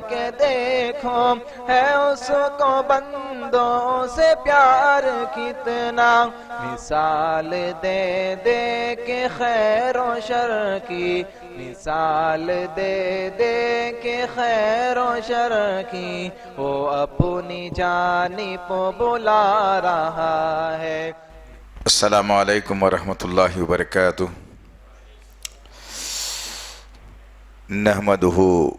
की देखो, है उसको बंदों से प्यार कितना। मिसाल दे दे के खैर शर की। मिसाल दे दे के खैर शर की। वो अपनी जानिब बुला रहा है। असलकम वरहमल वबरक नहमदहू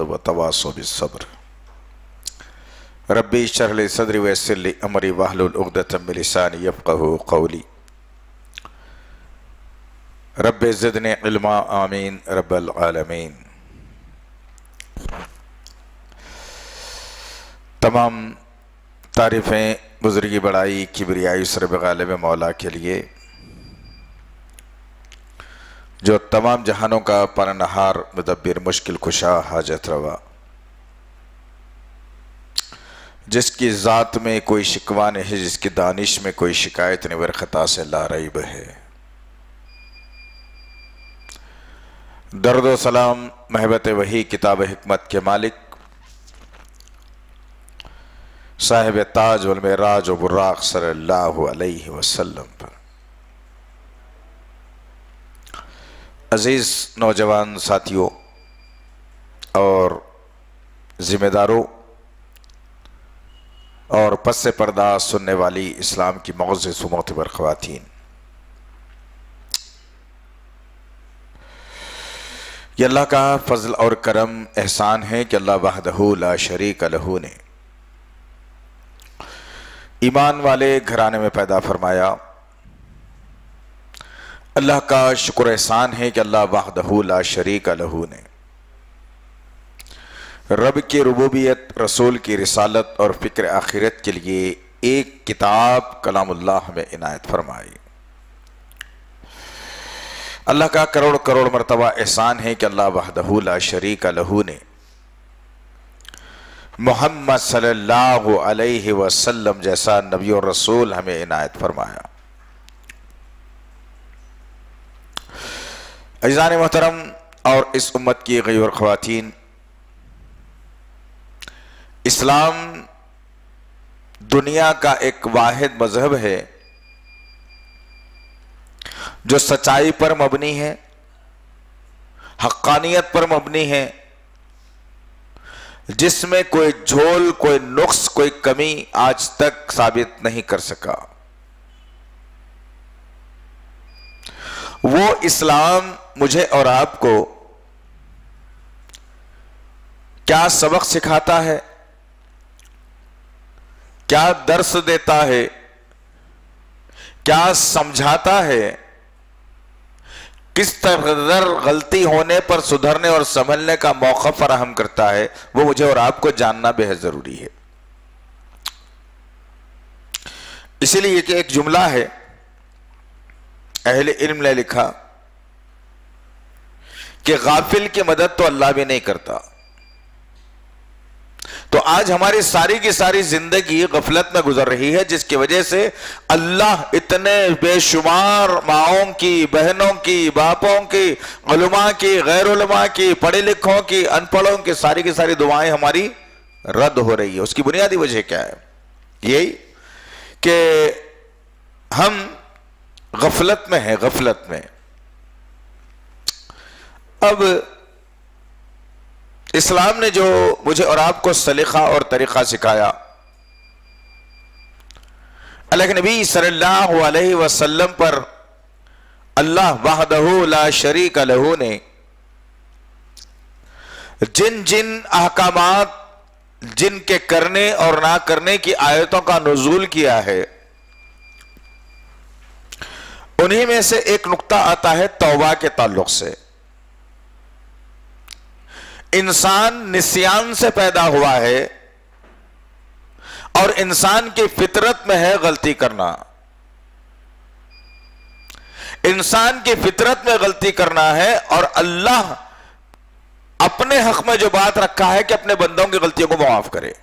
व तवासौ बिस्सब्र रब्बी शरह सदरी वयस्सिर अमरी वाहलुल उक़दतम मिन लिसानी यफ़क़हू क़ौली रब ज़िदनी इल्मा आमीन रब्बल आलमीन तमाम तारीफ़ें बुजुर्गी बड़ाई किबरियाई सरब गालब मौला के लिए जो तमाम जहानों का परनहार, मुदब्बिर, मुश्किल कुशा हाजत रवा। जिसकी ज़ात में कोई शिकवा नहीं, जिसकी दानिश में कोई शिकायत नहीं वर ख़ता से लारईब है। दर्द सलाम, महबत वही, किताब हमत के मालिक। साहिब ताज वलमराज बुर्राक सल्लल्लाहु अलैहि वसल्लम पर। अज़ीज़ नौजवान साथियों और ज़िम्मेदारों और पस पर्दा सुनने वाली इस्लाम की मौज सुमतबर ख़वातीन। ये अल्लाह का फ़ज़ल और करम एहसान है कि अल्लाह वहदहू ला शरीक लहू ने। ईमान वाले घराने में पैदा फरमाया अल्लाह का शुक्र एहसान है कि अल्लाह वाहदहूला शरीक लहू ने। रब की रबूबियत, रसूल की रिसालत और फ़िक्र आखिरत के लिए एक किताब कलामुल्लाह हमें इनायत फरमाई। अल्लाह का करोड़ करोड़ मरतबा एहसान है कि अल्लाह वहदहू ला शरीक लहू ने। मोहम्मद सल्लल्लाहु अलैहि वसल्लम जैसा नबी और रसूल हमें इनायत फरमाया। अजान मोहतरम और इस उम्मत की गैर ख़वातीन। इस्लाम दुनिया का एक वाद मज़हब है, जो सच्चाई पर मबनी है हक्कानियत पर मबनी है, जिसमें कोई झोल, कोई नुक्स, कोई कमी आज तक साबित नहीं कर सका। वो इस्लाम मुझे और आपको क्या सबक सिखाता है? क्या दर्श देता है? क्या समझाता है? किस तरह गलती होने पर सुधरने और संभलने का मौका फराहम करता है, वो मुझे और आपको जानना बेहद ज़रूरी है। इसीलिए एक जुमला है, अहले इल्म ने लिखा कि गाफिल की मदद तो अल्लाह भी नहीं करता। तो आज हमारी सारी की सारी ज़िंदगी गफलत में गुजर रही है, जिसकी वजह से अल्लाह इतने बेशुमार माओं की, बहनों की, बापों की, उलमा की गैर उलमा की पढ़े लिखों की, अनपढ़ों की सारी की सारी दुआएँ हमारी रद्द हो रही है। उसकी बुनियादी वजह क्या है? यही कि हम गफलत में हैं, गफलत में। अब इस्लाम ने जो मुझे और आपको सलीका और तरीक़ा सिखाया अल्लाह नबी सल्लल्लाहु अलैहि वसल्लम पर अल्लाह वाहदहू ला शरीक लहू ने जिन जिन अहकाम जिनके करने और ना करने की आयतों का नजूल किया है, उन्हीं में से एक नुक्ता आता है तौबा के ताल्लुक से। इंसान निस्यान से पैदा हुआ है और इंसान की फितरत में है गलती करना। इंसान की फितरत में गलती करना है और अल्लाह अपने हक में जो बात रखा है कि अपने बंदों की गलतियों को माफ़ करे।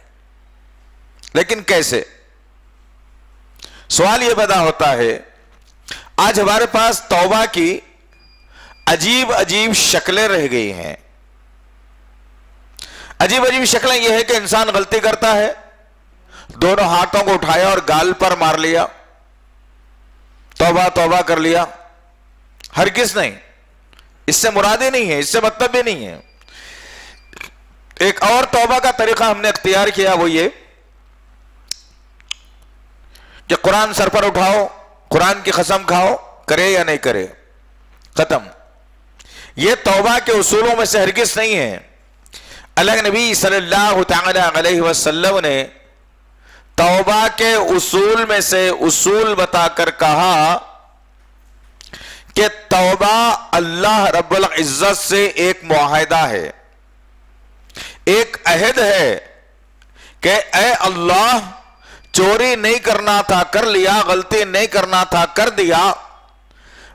लेकिन कैसे? सवाल यह पैदा होता है, आज हमारे पास तौबा की अजीब अजीब शक्लें रह गई हैं। अजीब अजीब शक्लें यह है कि इंसान गलती करता है, दोनों हाथों को उठाया और गाल पर मार लिया तोबा तोबा कर लिया। हर किस नहीं, इससे मुरादे नहीं है, इससे मतलब भी नहीं है। एक और तौबा का तरीका हमने अख्तियार किया वो ये कि कुरान सर पर उठाओ, कुरान की कसम खाओ, करे या नहीं करे, खत्म। यह तौबा के उसूलों में से हरगिज नहीं है। अलग नबी सल्लल्लाहु अलैहि वसल्लम ने तौबा के उसूल में से उसूल बताकर कहा कि तौबा अल्लाह रब्बुल इज़्ज़त से एक मुआहदा है। एक अहद है कि ए अल्लाह, चोरी नहीं करना था, कर लिया, गलती नहीं करना था, कर दिया,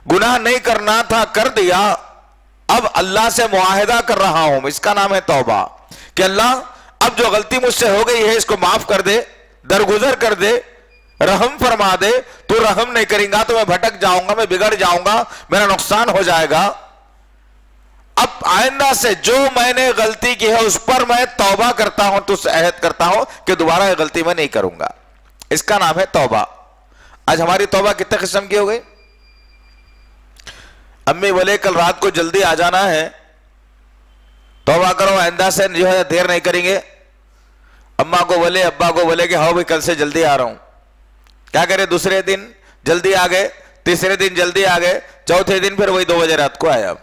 गुनाह नहीं करना था, कर दिया अब अल्लाह से मुआहदा कर रहा हूँ, इसका नाम है तौबा। कि अल्लाह, अब जो गलती मुझसे हो गई है, इसको माफ़ कर दे, दरगुजर कर दे, रहम फरमा दे, तू रहम नहीं करेगा तो मैं भटक जाऊँगा, मैं बिगड़ जाऊँगा, मेरा नुकसान हो जाएगा। अब आइंदा से जो मैंने गलती की है, उस पर मैं तौबा करता हूँ तो अहद करता हूँ कि दोबारा गलती मैं नहीं करूँगा। इसका नाम है तौबा। आज हमारी तौबा कितने किस्म की हो गई? अम्मी बोले, कल रात को जल्दी आ जाना है। तौबा करो, आइंदा से जो है, देर नहीं करेंगे। अम्मा को बोले, अब्बा को बोले कि हाँ भाई, कल से जल्दी आ रहा हूँ। क्या करे, दूसरे दिन जल्दी आ गए, तीसरे दिन जल्दी आ गए, चौथे दिन फिर वही दो बजे रात को आया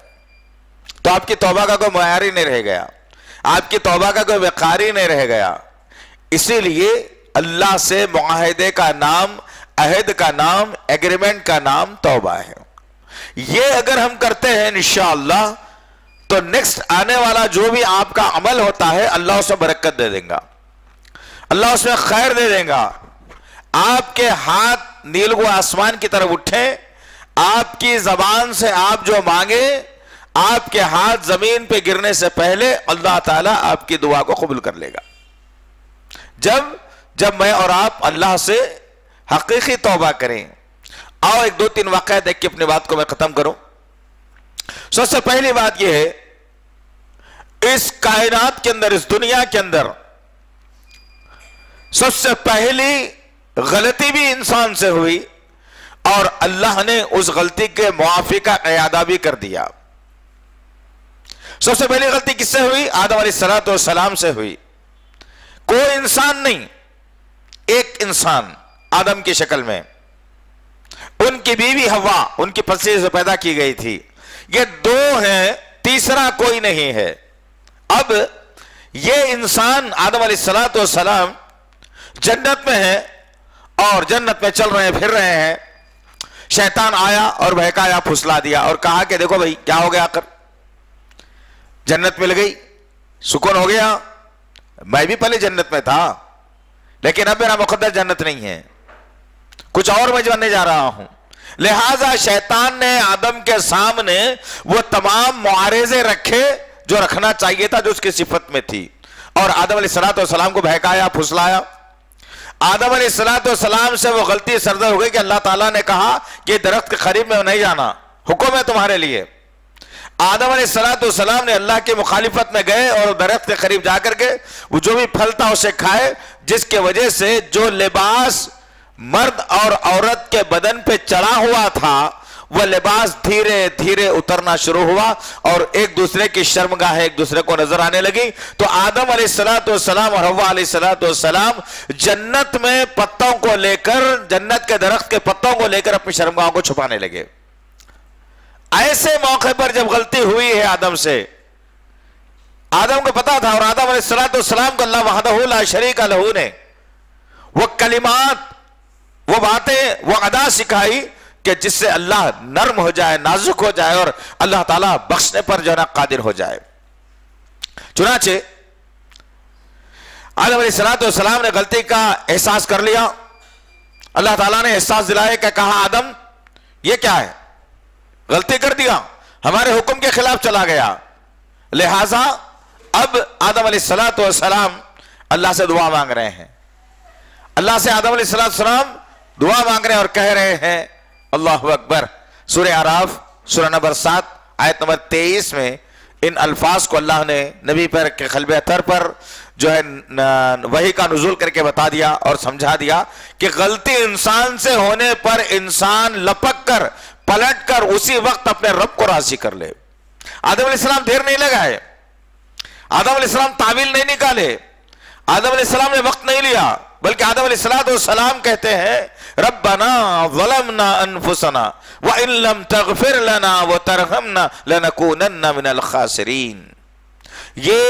तो आपकी तोबा का कोई मैार ही नहीं रह गया। आपकी तोबा का कोई वकार ही नहीं रह गया। इसीलिए अल्लाह से मुआहदे का नाम, अहद का नाम, एग्रीमेंट का नाम तोबा है। ये अगर हम करते हैं इंशाला तो नेक्स्ट आने वाला जो भी आपका अमल होता है, अल्लाह उसमें बरकत दे देगा। अल्लाह उसमें खैर दे देगा। आपके हाथ नीलगो आसमान की तरफ़ उठे, आपकी जबान से आप जो मांगे, आपके हाथ ज़मीन पे गिरने से पहले अल्लाह ताला आपकी दुआ को कबूल कर लेगा। जब जब मैं और आप अल्लाह से हकीकी तौबा करें आओ एक दो तीन वाक़ देख के अपनी बात को मैं खत्म करूँ। सबसे पहली बात यह है, इस कायनात के अंदर, इस दुनिया के अंदर, सबसे पहली गलती भी इंसान से हुई और अल्लाह ने उस गलती के मुआफी का अदा भी कर दिया। सबसे पहली गलती किससे हुई? आदम सलात सलाम से हुई। कोई इंसान नहीं, एक इंसान आदम की शक्ल में। उनकी बीवी हवा, उनकी पसी से पैदा की गई थी। ये दो हैं, तीसरा कोई नहीं है। अब ये इंसान आदम सलात सलाम जन्नत में है और जन्नत में चल रहे हैं, फिर रहे हैं। शैतान आया और बहकाया, फुसला दिया और कहा कि देखो भाई, क्या हो गया आकर जन्नत मिल गई, सुकून हो गया। मैं भी पहले जन्नत में था, लेकिन अब मेरा मुकदर जन्नत नहीं है। कुछ और मैं बनने जा रहा हूँ। लिहाजा शैतान ने आदम के सामने वो तमाम मुआरेजे रखे जो रखना चाहिए था, जो उसकी सिफत में थी। और आदम सलाम को बहकाया, फुसलाया। आदम सलाम से वो गलती सरदर हो गई कि अल्लाह ताला ने कहा कि दरख्त के करीब में नहीं जाना, हुक्म है तुम्हारे लिए। आदम सलाम ने अल्लाह की मुखालिफत में गए और दरख्त के करीब जाकर के वो जो भी फल था उसे खाए, जिसके वजह से जो लिबास मर्द और औरत के बदन पे चढ़ा हुआ था, वह लिबास धीरे धीरे उतरना शुरू हुआ और एक दूसरे की शर्मगाह एक दूसरे को नज़र आने लगी। तो आदम सलाम और हवा सलाम जन्नत में पत्तों को लेकर, जन्नत के दरख्त के पत्तों को लेकर अपनी शर्मगाहों को छुपाने लगे। ऐसे मौके पर जब गलती हुई है आदम से, आदम को पता था और आदम सलाम को अल्लाह वहदहुल्ला शरीक लहू ने वो कलिमात वो बातें, वो अदा सिखाई कि जिससे अल्लाह नर्म हो जाए, नाजुक हो जाए और अल्लाह ताला बख्शने पर जो ना कादिर हो जाए। चुनाचे, आदम सलाम ने गलती का एहसास कर लिया। अल्लाह ताला ने एहसास दिलाया क्या कहा, आदम, ये क्या है? गलती कर दिया। हमारे हुक्म के खिलाफ चला गया। लिहाजा, अब आदम सलाम अल्लाह से दुआ मांग रहे हैं। अल्लाह से आदम सलाम दुआ मांग रहे हैं और कह रहे हैं, अल्लाह अकबर। सुर आराफ सुर नंबर सात, आयत नंबर तेईस में इन अल्फाज को अल्लाह ने नबी पर के खलब अतर पर जो है वही का नजूल करके बता दिया और समझा दिया कि गलती इंसान से होने पर इंसान लपक कर, पलट कर उसी वक्त अपने रब को राज़ी कर ले। आदम इस्लाम देर नहीं लगाए। आदम इस्लाम तावील नहीं निकाले। आदम इस्लाम ने वक्त नहीं लिया। बल्कि आदम सलाम कहते हैं, रब्बना वलमना अनफुसना, व इल्लम तगफिर लना व तरहमना लनकूनन्ना मिनल खासिरीन. ये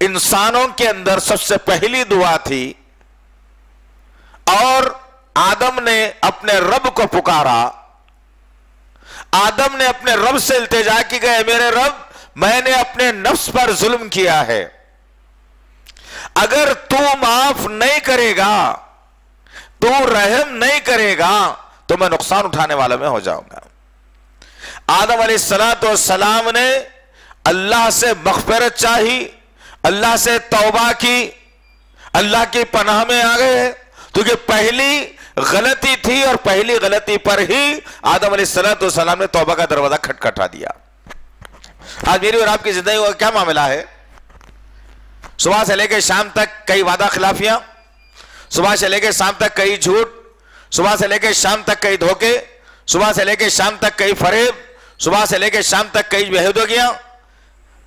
इंसानों के अंदर सबसे पहली दुआ थी, और आदम ने अपने रब को पुकारा। आदम ने अपने रब से इल्तेजा की गए मेरे रब, मैंने अपने नफ्स पर जुल्म किया है। अगर तू माफ़ नहीं करेगा, तू रहम नहीं करेगा तो मैं नुकसान उठाने वाला में हो जाऊँगा। आदम अली तो सलाम ने अल्लाह से मखफरत चाही, अल्लाह से तौबा की, अल्लाह की पनाह में आ गए। क्योंकि पहली गलती थी और पहली गलती पर ही आदम सलाम ने तौबा का दरवाज़ा खटखटा दिया। आज मेरी और आपकी ज़िंदगी का क्या मामला है? सुबह से लेकर शाम तक कई वादा खिलाफियाँ सुबह से लेकर शाम तक कई झूठ, सुबह से लेकर शाम तक कई धोखे, सुबह से लेकर शाम तक कई फरेब, सुबह से लेकर शाम तक कई बेहदगियाँ।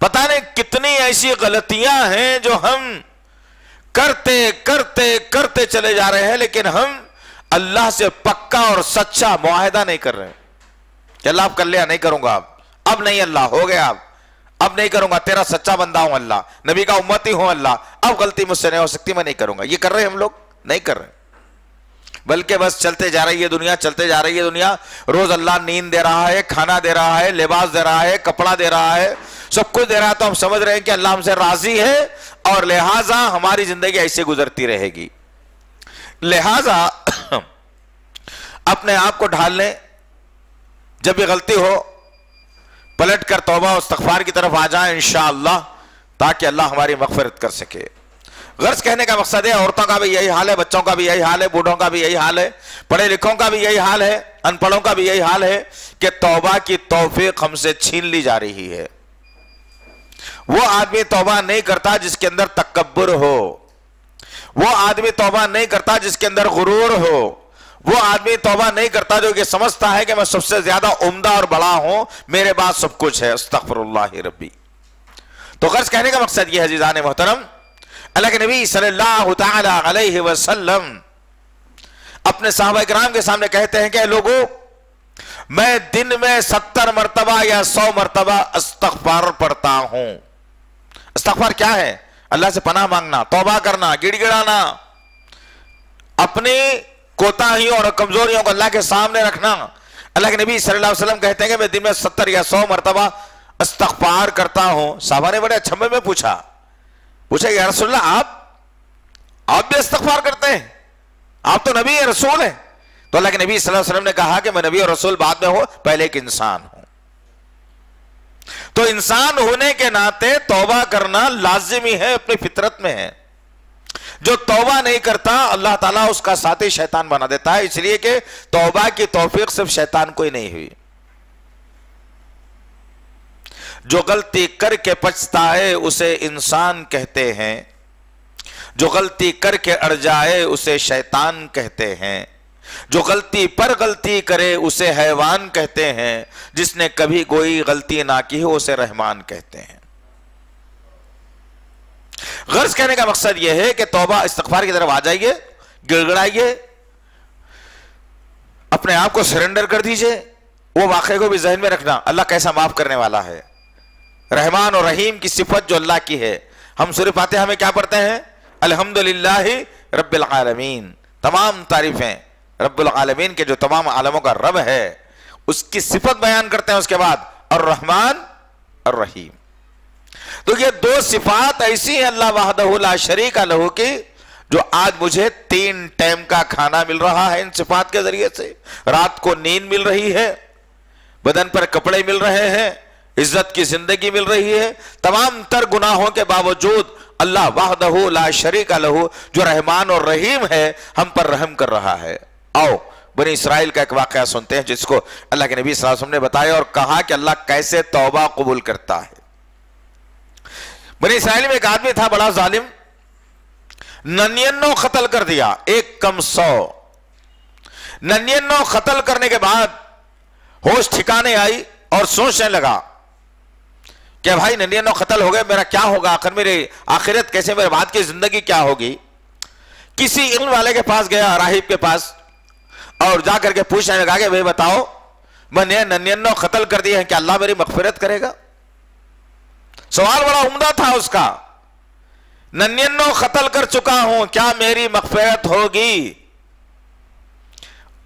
पता नहीं कितनी ऐसी गलतियाँ हैं जो हम करते करते करते चले जा रहे हैं, लेकिन हम अल्लाह से पक्का और सच्चा मुआहदा नहीं कर रहे अल्लाह आप कर लिया नहीं करूँगा अब। अब नहीं अल्लाह, हो गया अब। अब नहीं करूँगा, तेरा सच्चा बंदा हूँ अल्लाह, नबी का उम्मती हूँ अल्लाह। अब गलती मुझसे नहीं हो सकती, मैं नहीं करूँगा। ये कर रहे हम लोग? नहीं कर रहे। बल्कि बस चलते जा रही है दुनिया, चलते जा रही है दुनिया। रोज अल्लाह नींद दे रहा है, खाना दे रहा है, लिबास दे रहा है, कपड़ा दे रहा है, सब कुछ दे रहा है। तो हम समझ रहे हैं कि अल्लाह हमसे राज़ी है और लिहाजा हमारी ज़िंदगी ऐसे गुजरती रहेगी। लिहाजा अपने आप को ढाल लें। जब भी गलती हो पलट कर तोबा इस्तफार की तरफ़ आ जाए इन ताकि अल्लाह हमारी मगफरत कर सके। गर्ज कहने का मकसद है, औरतों का भी यही हाल है, बच्चों का भी यही हाल है, बूढ़ों का भी यही हाल है पढ़े लिखों का भी यही हाल है, अनपढ़ों का भी यही हाल है कि तौबा की तोफीक हमसे छीन ली जा रही है। वो आदमी तोबा नहीं करता जिसके अंदर तकबर हो। वो आदमी तोबा नहीं करता जिसके अंदर गुरूर हो। वो आदमी तोबा नहीं करता जो कि समझता है कि मैं सबसे ज़्यादा उम्दा और बड़ा हूँ, मेरे पास सब कुछ है अस्तफरल्ला रबी तो गर्ज कहने का मकसद यह है जीजान मोहतरम, अल्लाह के नबी सल्लल्लाहु अलैहि वसल्लम अपने साहब कराम के सामने कहते हैं कि लोगों, मैं दिन में सत्तर मरतबा या सौ मरतबा अस्तफार पढ़ता हूँ। अस्तफार क्या है? अल्लाह से पनाह मांगना, तोबा करना, गिड़गिड़ाना। अपनी कोताहियों और कमजोरियों को अल्लाह के सामने रखना। अल्लाह के नबी सल्लल्लाहु अलैहि वसल्लम कहते हैं कि मैं दिन में सत्तर या सौ मरतबा इस्तफार करता हूँ। साहबा ने बड़े अच्छे में पूछा। पूछा, या रसुल्ला आप आप भी इस्तफार करते हैं? आप तो नबी है रसूल हैं? तो अल्लाह के नबी सल्लल्लाहु अलैहि वसल्लम ने कहा कि मैं नबी और रसूल बाद में हो, पहले एक इंसान हूँ। तो इंसान होने के नाते तौबा करना लाजिमी है, अपनी फितरत में है। जो तौबा नहीं करता, अल्लाह ताला उसका साथी शैतान बना देता है, इसलिए कि तौबा की तोफीक सिर्फ़ शैतान को ही नहीं हुई। जो गलती करके पछताए उसे इंसान कहते हैं। जो गलती करके अड़ जाए, उसे शैतान कहते हैं। जो गलती पर गलती करे, उसे हैवान कहते हैं। जिसने कभी कोई गलती ना की हो, उसे रहमान कहते हैं। गर्ज कहने का मकसद यह है कि तोबा इस्तफार की तरफ़ आ जाइए, गिड़गड़ाइए, अपने आप को सरेंडर कर दीजिए, वो वाक़े को भी जहन में रखना, अल्लाह कैसा माफ़ करने वाला है। रहमान और रहीम की सिफत जो अल्लाह की है। हम सिर्फ़ आते हमें क्या पढ़ते हैं? अल्हम्दुलिल्लाह रब्बिल आलमीन। तमाम तारीफें रबालमीन के जो तमाम आलमों का रब है, उसकी सिफत बयान करते हैं उसके बाद और रहमान और रहीम तो ये दो सिफात ऐसी है, अल्लाह वाहदहुल्ला शरीक लहू की, जो आज मुझे तीन टाइम का खाना मिल रहा है इन सिफात के ज़रिए से। रात को नींद मिल रही है, बदन पर कपड़े मिल रहे हैं, इज़्ज़त की ज़िंदगी मिल रही है। तमाम तर गुनाहों के बावजूद अल्लाह वाहदहू ला शरीक लहू, जो रहमान और रहीम है, हम पर रहम कर रहा है। आओ, बनी इसराइल का एक वाक्य सुनते हैं, जिसको अल्लाह के नबी वसल्लम ने बताया और कहा कि अल्लाह कैसे तौबा कबूल करता है। बनी इसराइल में एक आदमी था, बड़ा जालिम। नन्यनो कत्ल कर दिया, एक कम सौ। नन्यनो कत्ल करने के बाद होश ठिकाने आई और सोचने लगा कि भाई नन्यनो कत्ल हो गए, मेरा क्या होगा? आखिर मेरे, आखिरत कैसे मेरे बाद की ज़िंदगी क्या होगी? किसी इल्म वाले के पास गया, राहिब के पास, और जाकर के पूछने लगा कि भाई बताओ, मैंने नन्यनो कत्ल कर दिए हैं, क्या अल्लाह मेरी मगफिरत करेगा? सवाल बड़ा उम्दा था उसका। नन्यनो कत्ल कर चुका हूँ, क्या मेरी मगफिरत होगी?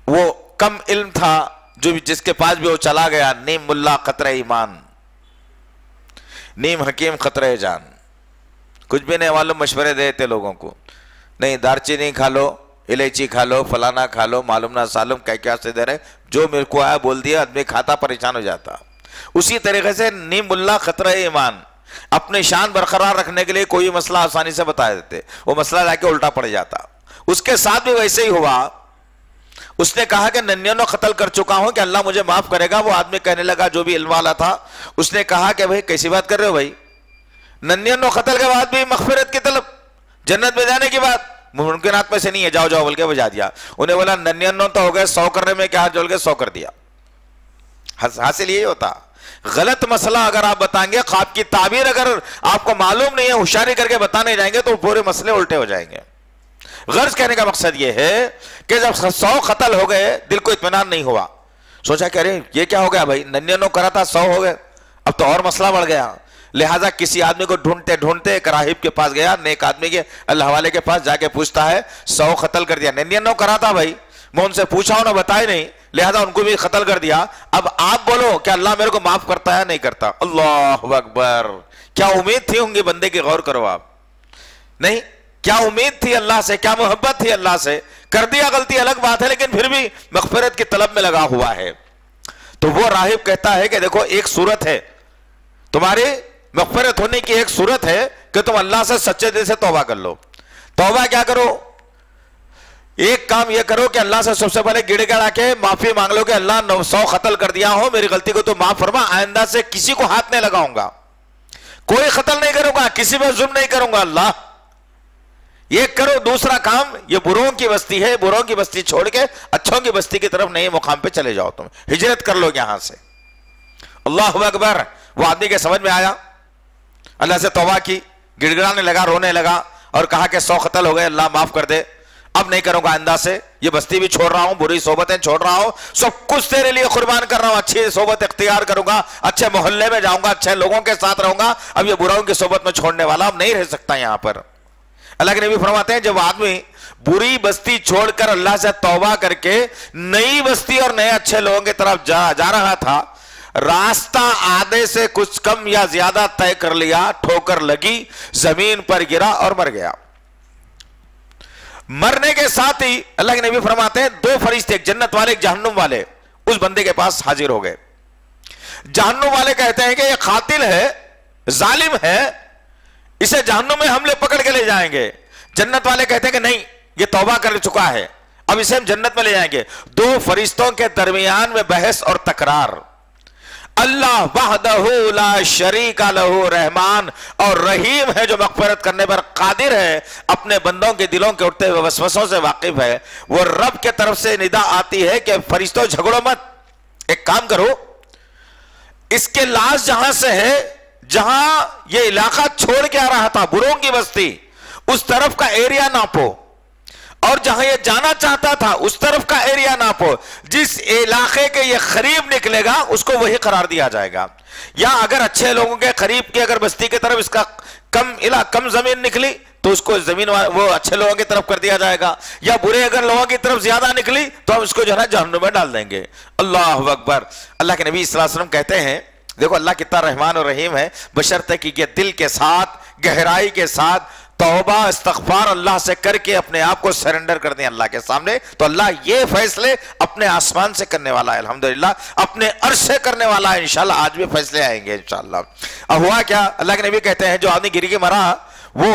वो कम इल्म था, जो भी जिसके पास भी वो चला गया, नीम मुल्ला खतरे ईमान। नीम हकीम खतरे जान। कुछ भी नहीं मालूम, मशवरे देते लोगों को। नहीं दारचीनी खा लो, इलायची खा लो, फलाना खा लो, मालूम ना सालूम, क्या क्या से दे रहे जो मेरे को आया बोल दिया, आदमी खाता परेशान हो जाता। उसी तरीके से नीम मुल्ला खतरा ईमान। अपने शान बरकरार रखने के लिए कोई मसला आसानी से बता देते। वो मसला लाके उल्टा पड़ जाता। उसके साथ भी वैसे ही हुआ। उसने कहा कि नन्यानो कत्ल कर चुका हूँ कि अल्लाह मुझे माफ़ करेगा। वो आदमी कहने लगा, जो भी इल्म वाला था। उसने कहा कि भाई, कैसी बात कर रहे हो भाई? नन्यानो कत्ल के बाद भी मखफिरत की तलब। जन्नत में जाने की बात। मुमकिन में से नहीं है। जाओ जाओ बोल के बजा दिया। उन्हें बोला नन्यानो तो हो गए, सौ करने में क्या हाथ जोड़ के सौ कर दिया? हासिल यही होता। गलत मसला अगर आप बताएँगे खाब की ताबीर अगर आपको मालूम नहीं है, होशियारी करके बताने जाएँगे तो पूरे मसले उल्टे हो जाएँगे। गर्ज कहने का मकसद यह है कि जब सौ कत्ल हो गए, दिल को इतमान नहीं हुआ। सोचा कह रहे ये क्या हो गया भाई? नन्यानो करा था, सौ हो गए। अब तो और मसला बढ़ गया। लिहाजा किसी आदमी को ढूंढते ढूंढते कराहिब के पास गया, नेक आदमी के, अल्लाह वाले के पास जाके पूछता है, सौ कत्ल कर दिया। नन्यानो करा था भाई। मैं उनसे पूछा ना बताए नहीं। लिहाजा उनको भी कत्ल कर दिया। अब आप बोलो क्या अल्लाह मेरे को माफ़ करता है नहीं करता? अल्लाह अकबर। क्या उम्मीद थी होंगी बंदे की गौर करो आप? नहीं, क्या उम्मीद थी अल्लाह से? क्या मोहब्बत थी अल्लाह से? कर दिया गलती अलग बात है, लेकिन फिर भी मकफरत की तलब में लगा हुआ है। तो वो राहिब कहता है कि देखो, एक सूरत है। तुम्हारी मकफरत होने की एक सूरत है कि तुम अल्लाह से सच्चे दिल से तोबा कर लो। तोबा क्या करो? एक काम यह करो कि अल्लाह से सबसे पहले गिड़ गिड़ा के माफ़ी मांग लो कि अल्लाह सौ कतल कर दिया हो, मेरी गलती को तो माफ़ फरमा, आइंदा से किसी को हाथ नहीं लगाऊँगा। कोई कतल नहीं करूँगा, किसी पर जुर्म नहीं करूँगा, अल्लाह। ये करो, दूसरा काम, ये बुरों की बस्ती है, बुरों की बस्ती छोड़ के अच्छों की बस्ती की तरफ़ नए मुकाम पे चले जाओ तुम। हिजरत कर लो यहाँ से। अल्लाह अकबर। वो आदमी के समझ में आया। अल्लाह से तोबा की, गिड़गड़ाने लगा, रोने लगा और कहा कि सौ कतल हो गए, अल्लाह माफ़ कर दे। अब नहीं करूँगा आंदा से। ये बस्ती भी छोड़ रहा हूँ बुरी सोबतें छोड़ रहा हूँ। सब कुछ तेरे लिए कुर्बान कर रहा हूँ। अच्छी सोबत इख्तियार करूँगा अच्छे मोहल्ले में जाऊँगा अच्छे लोगों के साथ रहूँगा। अब ये बुराओं की सोबत में छोड़ने वाला अब नहीं रह सकता यहाँ पर। अल्लाह के नबी फरमाते हैं जब आदमी बुरी बस्ती छोड़कर अल्लाह से तौबा करके नई बस्ती और नए अच्छे लोगों की तरफ़ जा, जा रहा था रास्ता आधे से कुछ कम या ज़्यादा तय कर लिया ठोकर लगी ज़मीन पर गिरा और मर गया। मरने के साथ ही अल्लाह के नबी फरमाते हैं, दो फरिश्ते, एक जन्नत वाले, एक जहन्नुम वाले, उस बंदे के पास हाजिर हो गए। जहन्नुम वाले कहते हैं कि यह खातिल है, जालिम है, इसे जहन्नुम में हमले पकड़ के ले जाएँगे। जन्नत वाले कहते हैं कि नहीं, ये तौबा कर चुका है, अब इसे हम जन्नत में ले जाएँगे। दो फरिश्तों के दरमियान में बहस और तकरार। अल्लाह वाहदहूला शरीक लहू, रहमान और रहीम है जो मकफरत करने पर कादिर है, अपने बंदों के दिलों के उठते हुए वसवसों से वाकिफ है। वो रब के तरफ़ से निदा आती है कि फरिश्तों, झगड़ो मत। एक काम करो, इसके लाश जहाँ से है, जहाँ ये इलाका छोड़ के आ रहा था, बुरों की बस्ती, उस तरफ़ का एरिया नापो। और जहाँ ये जाना चाहता था, उस तरफ़ का एरिया नापो जिस इलाके के ये करीब निकलेगा, उसको वही करार दिया जाएगा। या अगर अच्छे लोगों के करीब की अगर बस्ती की तरफ़ इसका कम इला, कम ज़मीन निकली तो उसको ज़मीन वो अच्छे लोगों की तरफ़ कर दिया जाएगा। या बुरे अगर लोगों की तरफ़ ज़्यादा निकली तो हम इसको जो है ना जहन्नुम में डाल देंगे। अल्लाह अकबर। अल्लाह के नबी वसल्लम कहते हैं, देखो अल्लाह कितना रहमान और रहीम है, बशर्ते कि ये दिल के साथ, गहराई के साथ तौबा, इस्तगफार अल्लाह से करके अपने आप को सरेंडर कर दें अल्लाह के सामने। तो अल्लाह ये फैसले अपने आसमान से करने वाला है, अल्हम्दुलिल्लाह। अपने अर्श से करने वाला है, इंशाल्लाह। आज भी फैसले आएँगे, इंशाल्लाह। अब हुआ क्या? अल्लाह के नबी कहते हैं, जो आदमी गिरी के मरा, वो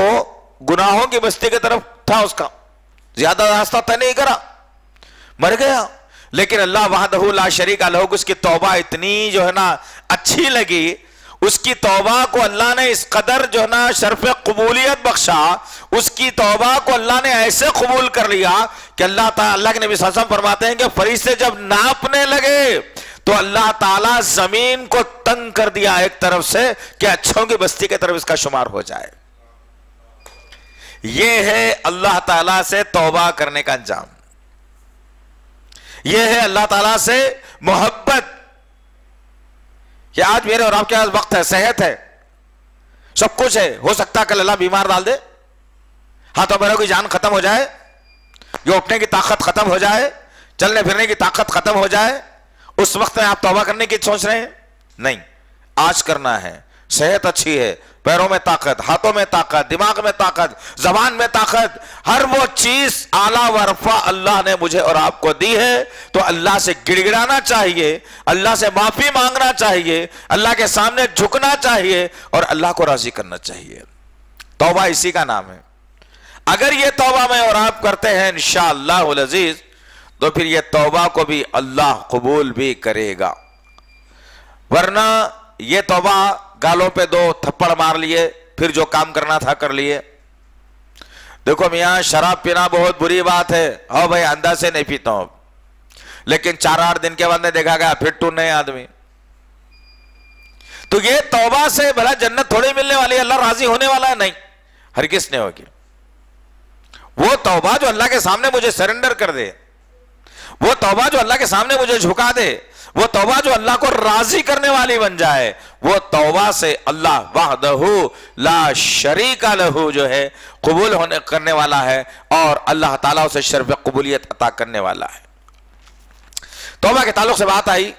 गुनाहों की बस्ती की तरफ़ था उसका। ज़्यादा रास्ता तय नहीं करा, मर गया। लेकिन अल्लाह वहादहुल्ला शरीक लोग उसकी तोबा इतनी जो है ना, अच्छी लगी उसकी तोबा को अल्लाह ने इस कदर जो है ना शर्फ कबूलियत बख्शा, उसकी तोबा को अल्लाह ने ऐसे कबूल कर लिया कि अल्लाह अल्लाह के नबी ससम फरमाते हैं कि फरिश्ते जब नापने लगे तो अल्लाह ताला ज़मीन को तंग कर दिया एक तरफ़ से कि अच्छों की बस्ती की तरफ़ इसका शुमार हो जाए। यह है अल्लाह ताला से तौबा करने का अंजाम। यह है अल्लाह ताला से मोहब्बत। कि आज मेरे और आपके पास वक्त है, सेहत है। सब कुछ है। हो सकता कल अल्लाह बीमार डाल दे। हाथों पैरों की जान खत्म हो जाए। जो उठने की ताकत खत्म हो जाए, चलने फिरने की ताकत खत्म हो जाए, उस वक्त में आप तोबा करने की सोच रहे हैं? नहीं। आज करना है। सेहत अच्छी है, पैरों में ताकत, हाथों में ताकत, दिमाग में ताकत, जबान में ताकत, हर वो चीज़ आला वरफा अल्लाह ने मुझे और आपको दी है। तो अल्लाह से गिड़गिड़ाना चाहिए, अल्लाह से माफ़ी मांगना चाहिए, अल्लाह के सामने झुकना चाहिए और अल्लाह को राज़ी करना चाहिए। तौबा इसी का नाम है। अगर ये तोबा में और आप करते हैं इन अज़ीज़ तो फिर ये तोबा को भी अल्लाह कबूल भी करेगा। वरना ये तौबा गालों पे दो थप्पड़ मार लिए, फिर जो काम करना था कर लिए। देखो मियाँ, शराब पीना बहुत बुरी बात है। हो भाई अंदा से नहीं पीता हूँ। लेकिन चार आठ दिन के बाद में देखा गया, फिर टू नए आदमी। तो ये तौबा से भला जन्नत थोड़ी मिलने वाली अल्लाह राज़ी होने वाला है? नहीं, हर किस ने होगी। वो तौबा जो अल्लाह के सामने मुझे सरेंडर कर दे, वो तौबा जो अल्लाह के सामने मुझे झुका दे वो तौबा जो अल्लाह को राज़ी करने वाली बन जाए, वो तौबा से अल्लाह वाहदहू ला शरीका लहू जो है, कबूल होने करने वाला है और अल्लाह ताला उसे शर्फ कबूलियत अता करने वाला है। तौबा के ताल्लुक से बात आई।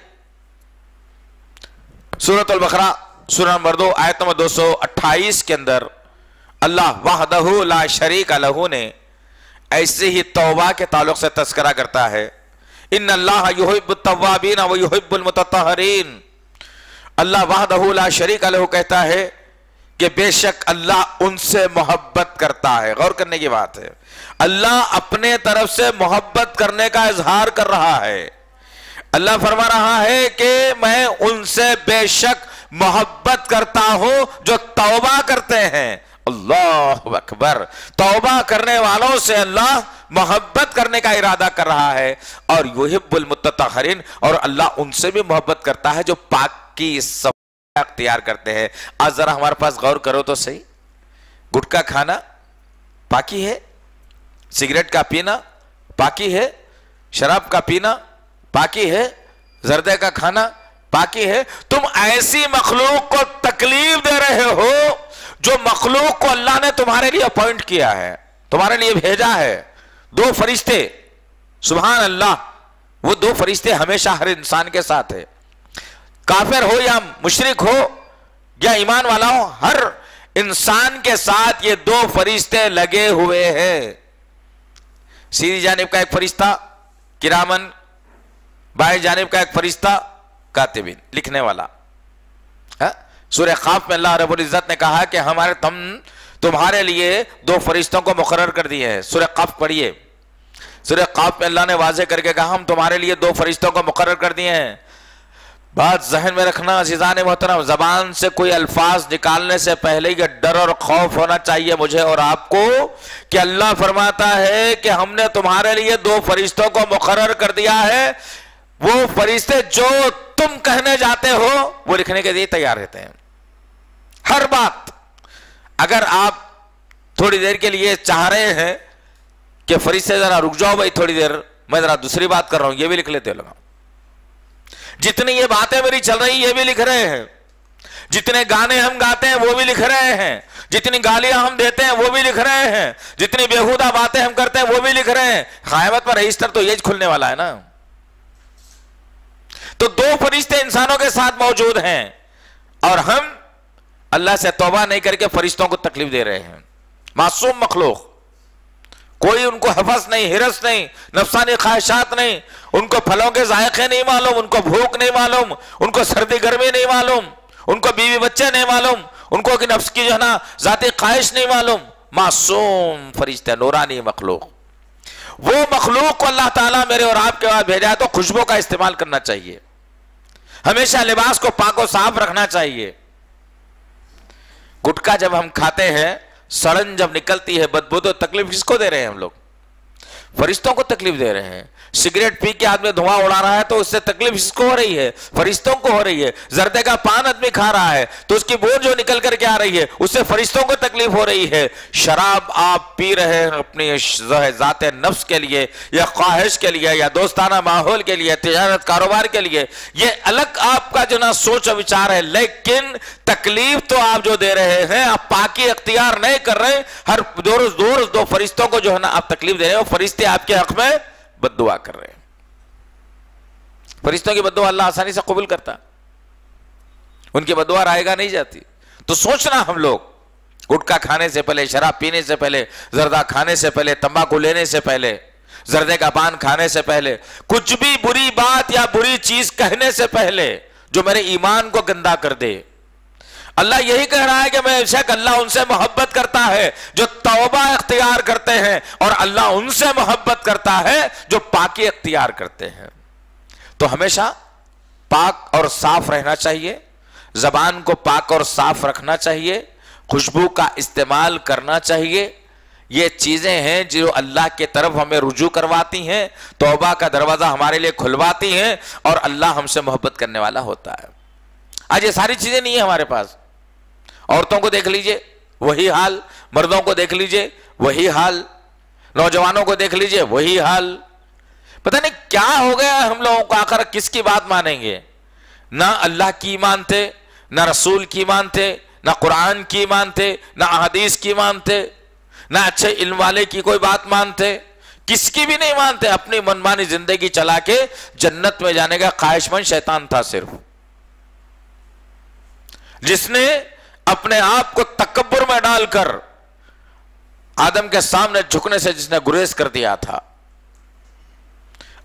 सूरत बकरा सूर नंबर दो, आयत नंबर दो सौ अट्ठाईस के अंदर अल्लाह वाहदहू ला शरीक लहू ने ऐसे ही तौबा के ताल्लुक से तस्करा करता है। अल्लाह युहिबुत्तवाबीन व युहिबुल अल्लाह वाहदहुला शरीक अलहु कहता है कि बेशक अल्लाह उनसे मोहब्बत करता है। गौर करने की बात है। अल्लाह अपने तरफ़ से मोहब्बत करने का इजहार कर रहा है। अल्लाह फरमा रहा है कि मैं उनसे बेशक मोहब्बत करता हूँ जो तौबा करते हैं। अल्लाह अकबर। तौबा करने वालों से अल्लाह मोहब्बत करने का इरादा कर रहा है। और युहिबुल मुत्तहरिन और अल्लाह उनसे भी मोहब्बत करता है जो पाक की अख्तियार करते हैं। आज जरा हमारे पास गौर करो तो सही। गुटखा खाना पाकी है, सिगरेट का पीना पाकी है, शराब का पीना पाकी है, जर्दे का खाना पाकी है। तुम ऐसी मखलूक को तकलीफ़ दे रहे हो जो मखलूक को अल्लाह ने तुम्हारे लिए अपॉइंट किया है, तुम्हारे लिए भेजा है, दो फरिश्ते सुबहान अल्लाह वो दो फरिश्ते हमेशा हर इंसान के साथ है काफिर हो या मुशरक हो, या ईमान वाला हो, हर इंसान के साथ ये दो फरिश्ते लगे हुए हैं सीधी जानब का एक फरिश्ता, किरामन, बाएँ जानब का एक फरिश्ता, कातिबिन, लिखने वाला? सूर्य खाफ में अल्लाह रबुल इज़्ज़त ने कहा कि हमारे तुम तुम्हारे लिए दो फरिश्तों को मुकर कर दिए हैं। सूर्य खाफ पढ़िए। सूर्य खाफ में अल्लाह ने वाजे करके कहा, हम तुम्हारे लिए दो फरिश्तों को मुकर कर दिए हैं। बात जहन में रखना, अजीजान मोहतरम, जबान से कोई अल्फाज निकालने से पहले ही डर और खौफ होना चाहिए मुझे और आपको कि अल्लाह फरमाता है कि हमने तुम्हारे लिए दो फरिश्तों को मुकर कर दिया है। वो फरिश्ते जो तुम कहने जाते हो, वो लिखने के लिए तैयार रहते हैं। हर बात। अगर आप थोड़ी देर के लिए चाह रहे हैं कि फरिश्ते जरा रुक जाओ भाई थोड़ी देर, मैं जरा दूसरी बात कर रहा हूँ, ये भी लिख लेते हो लगा जितनी ये बातें मेरी चल रही, ये भी लिख रहे हैं। जितने गाने हम गाते हैं, वो भी लिख रहे हैं। जितनी गालियाँ हम देते हैं, वो भी लिख रहे हैं। जितनी बेहुदा बातें हम करते हैं, वो भी लिख रहे हैं। खायमत पर रजिस्टर तो ये खुलने वाला है ना। तो दो फरिश्ते इंसानों के साथ मौजूद हैं और हम अल्लाह से तौबा नहीं करके फरिश्तों को तकलीफ़ दे रहे हैं। मासूम मखलूक। कोई उनको हफस नहीं, हिरस नहीं, नफसानी ख्वाहिशात नहीं, उनको फलों के जायके नहीं मालूम, उनको भूख नहीं मालूम, उनको सर्दी गर्मी नहीं मालूम, उनको बीवी बच्चे नहीं मालूम, उनको कि नफ्स की जो है ना, जाति ख्वाहिश नहीं मालूम। मासूम फरिश्ते, नूरानी मखलूक। वो मखलूक को अल्लाह ताला मेरे और आपके बाद भेजा है तो खुशबू का इस्तेमाल करना चाहिए। हमेशा लिबास को पाको साफ़ रखना चाहिए। गुटखा जब हम खाते हैं, सड़न जब निकलती है बदबू तो तकलीफ़ किसको दे रहे हैं हम लोग? फरिश्तों को तकलीफ़ दे रहे हैं। सिगरेट पी के आदमी धुआँ उड़ा रहा है तो उससे तकलीफ़ किसको हो रही है? फरिश्तों को हो रही है। जर्दे का पान आदमी खा रहा है तो उसकी बोझ जो निकल करके आ रही है, उससे फरिश्तों को तकलीफ़ हो रही है। शराब आप पी रहे हैं अपनी ज़ात नफ्स के लिए, या ख्वाहिश के लिए, या दोस्ताना माहौल के लिए तजारत कारोबार के लिए। ये अलग आपका जो ना सोच विचार है, लेकिन तकलीफ़ तो आप जो दे रहे हैं, आप पाकि अख्तियार नहीं कर रहे, हर दो रोज दो रोज दो फरिश्तों को जो है ना आप तकलीफ़ दे रहे हो फरिश्ते आपके हक में बदुआ कर रहे हैं। फरिश्तों की बदुआ अल्लाह आसानी से कबूल करता। उनकी बदुआ रायगा नहीं जाती। तो सोचना हम लोग, गुटखा खाने से पहले, शराब पीने से पहले, जर्दा खाने से पहले, तंबाकू लेने से पहले, जर्दे का पान खाने से पहले, कुछ भी बुरी बात या बुरी चीज़ कहने से पहले, जो मेरे ईमान को गंदा कर दे अल्लाह यही कह रहा है कि मैं बेशक अल्लाह उनसे मोहब्बत करता है, जो तौबा इख्तियार करते हैं, और अल्लाह उनसे मोहब्बत करता है, जो पाकि अख्तियार करते हैं। तो हमेशा पाक और साफ़ रहना चाहिए, जबान को पाक और साफ़ रखना चाहिए, खुशबू का इस्तेमाल करना चाहिए। ये चीज़ें हैं जो अल्लाह के तरफ़ हमें रुजू करवाती हैं, तौबा का दरवाज़ा हमारे लिए खुलवाती हैं, और अल्लाह हमसे मोहब्बत करने वाला होता है। आज ये सारी चीज़ें नहीं है हमारे पास। औरतों को देख लीजिए, वही हाल, मर्दों को देख लीजिए, वही हाल, नौजवानों को देख लीजिए, वही हाल। पता नहीं क्या हो गया हम लोगों को आकर, किसकी बात मानेंगे? ना अल्लाह की मानते ना रसूल की मानते ना कुरान की मानते ना अहदीस की मानते ना अच्छे इल्म वाले की कोई बात मानते, किसकी भी नहीं मानते, अपनी मनमानी ज़िंदगी चला के जन्नत में जाने का ख्वाहिशमंद शैतान था सिर्फ़। जिसने अपने आप को तकबर में डालकर आदम के सामने झुकने से जिसने गुरेज कर दिया था।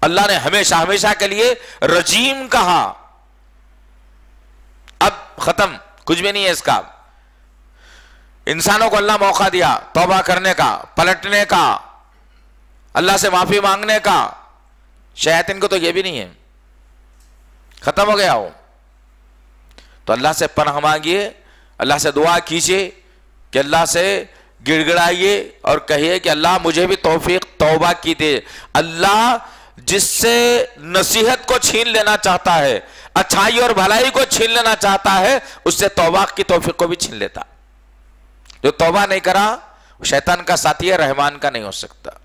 अल्लाह ने हमेशा हमेशा के लिए रजीम कहा। अब खत्म, कुछ भी नहीं है इसका। इंसानों को अल्लाह मौका दिया तोबा करने का, पलटने का, अल्लाह से माफ़ी मांगने का। शायद इनको तो यह भी नहीं है। खत्म हो गया हो तो अल्लाह से पनाह मांगिए अल्लाह से दुआ कीजिए कि अल्लाह से गिड़गिड़ाइए और कहिए कि अल्लाह मुझे भी तोफीक, तौबा की दे। अल्लाह जिससे नसीहत को छीन लेना चाहता है, अच्छाई और भलाई को छीन लेना चाहता है, उससे तौबा की तोफीक को भी छीन लेता। जो तोबा नहीं करा शैतान का साथी है, रहमान का नहीं हो सकता।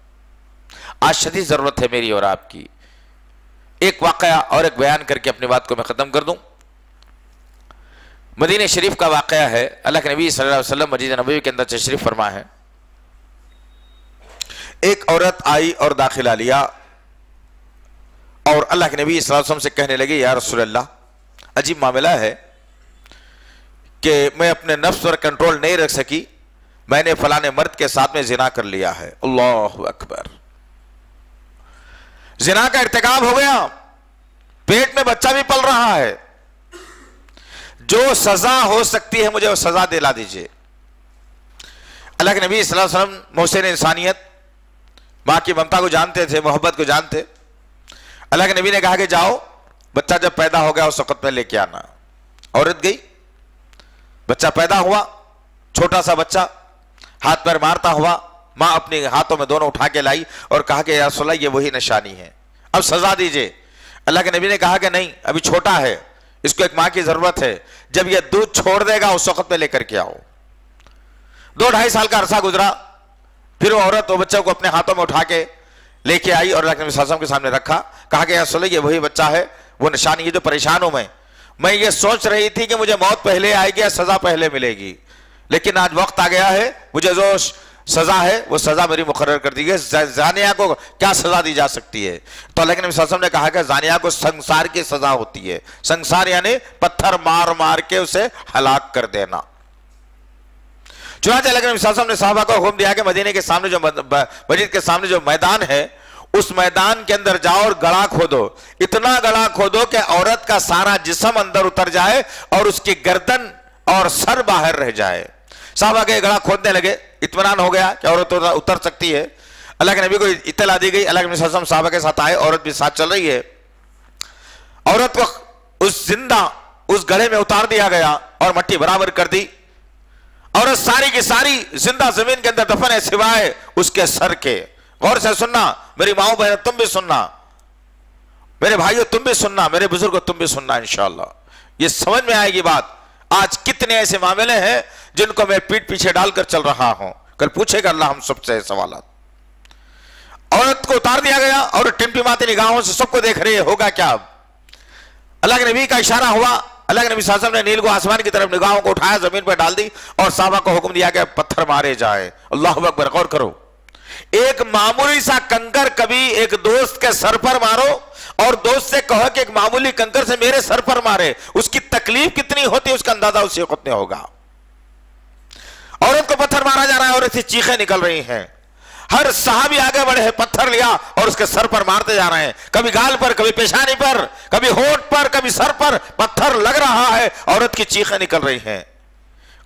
आज शदी ज़रूरत है मेरी और आपकी। एक वाकया और एक बयान करके अपनी बात को मैं खत्म कर दूँ। मदीन शरीफ का वाक़ है, अल्लाह के नबी सल्लल्लाहु अलैहि वसल्लम मजीद नबी के अंदर तशरीफ़ फरमा है। एक औरत आई और दाखिला लिया और अल्लाह के नबी वसल्लम से कहने लगे यार रसूल अजीब मामला है कि मैं अपने नफ्स पर कंट्रोल नहीं रख सकी, मैंने फलाने मर्द के साथ में जिना कर लिया है। अल्लाह अकबर। जिना का इर्तकाब हो गया, पेट में बच्चा भी पल रहा है। जो सजा हो सकती है मुझे वो सजा दिला दीजिए। अल्लाह के नबी वसल्लम मोहसिन इंसानियत, माँ की ममता को जानते थे, मोहब्बत को जानते। अल्लाह के नबी ने कहा कि जाओ, बच्चा जब पैदा हो गया उस वक्त में लेके आना। औरत गई, बच्चा पैदा हुआ, छोटा सा बच्चा, हाथ पैर मारता हुआ, माँ अपने हाथों में दोनों उठा के लाई और कहा कि यार ये वही निशानी है। अब सजा दीजिए। अल्लाह के नबी ने कहा कि, नहीं, अभी छोटा है। इसको एक माँ की ज़रूरत है। जब यह दूध छोड़ देगा, उस वक्त में लेकर के आओ। दो ढाई साल का अरसा गुजरा। फिर वो औरत वो बच्चे को अपने हाथों में उठा के लेके आई और सासम के सामने रखा। कहा कि सुन ये वही बच्चा है। वो निशानी, ये जो परेशान हूँ मैं। मैं ये सोच रही थी कि मुझे मौत पहले आएगी या सजा पहले मिलेगी। लेकिन आज वक्त आ गया है। मुझे जो सजा है, वो सजा मेरी मुकर कर दी गई जानिया को क्या सजा दी जा सकती है? तो नबी ने कहा कि जानिया को संसार की सजा होती है। संसार यानी पत्थर मार मार के उसे हलाक कर देना। चुनाचे अल्लाह के ने साहबा को हुक्म दिया कि मदीने के सामने जो मस्जिद के सामने जो मैदान है, उस मैदान के अंदर जाओ और गड़ा खोदो। इतना गड़ा खोदो कि औरत का सारा जिसम अंदर उतर जाए और उसकी गर्दन और सर बाहर रह जाए। साहबा के गड़ा खोदने लगे। इतमान हो गया कि औरत उतर सकती है। अल्लाह के नबी को इतला दी गई अल्लाह के नबी साहबा के साथ आए, औरत भी साथ चल रही है। औरत को उस ज़िंदा, उस गड़े में उतार दिया गया और मट्टी बराबर कर दी। औरत सारी की सारी ज़िंदा ज़मीन के अंदर दफन है, सिवाय उसके सर के। गौर से सुनना, मेरी माओ बहन, तुम भी सुनना। मेरे भाइयों, तुम भी सुनना, मेरे बुज़ुर्गों, तुम भी सुनना इंशाला ये समझ में आएगी बात, आज कितने ऐसे मामले हैं जिनको मैं पीठ पीछे डालकर चल रहा हूँ। कल पूछेगा अल्लाह हम सबसे सवाल। औरत को उतार दिया गया और टिम्पी माती निगाहों से सबको देख रही, होगा क्या अब? अल्लाह के नबी का इशारा हुआ। अल्लाह के नबी साहब ने नील को आसमान की तरफ़ निगाहों को उठाया, ज़मीन पर डाल दी और साहबा को हुक्म दिया गया पत्थर मारे जाए। अल्लाह अकबर, गौर करो। एक मामूली सा कंकर कभी एक दोस्त के सर पर मारो और दोस्त से कहो कि एक मामूली कंकर से मेरे सर पर मारे। उसकी तकलीफ़ कितनी होती है उसका अंदाज़ा उसे वक्त होगा। औरत को पत्थर मारा जा रहा है और ऐसी चीखें निकल रही हैं। हर साहबी आगे बढ़े पत्थर लिया और उसके सर पर मारते जा रहे हैं। कभी गाल पर, कभी पेशानी पर, कभी होठ पर, कभी सर पर पत्थर लग रहा है, औरत की चीखें निकल रही हैं।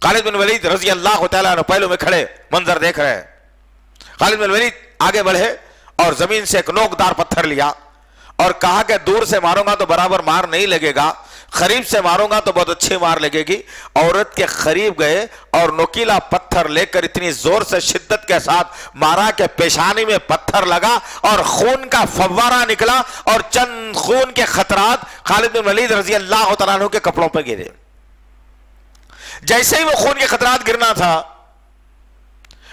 खालिद बिन वलीद रज़ी अल्लाह पहलू में खड़े, मंजर देख रहे हैं। खालिद बिन वलीद आगे बढ़े और ज़मीन से एक नोकदार पत्थर लिया और कहा कि, दूर से मारूँगा तो बराबर मार नहीं लगेगा करीब से मारूँगा तो बहुत अच्छी मार लगेगी। औरत के करीब गए और नोकीला पत्थर लेकर इतनी ज़ोर से शिद्दत के साथ मारा के पेशानी में पत्थर लगा और खून का फव्वारा निकला और चंद खून के खतरात खालिद बिन वलीद रज़ी अल्लाह तु के कपड़ों पर गिरे। जैसे ही वो खून के खतरात गिरना था,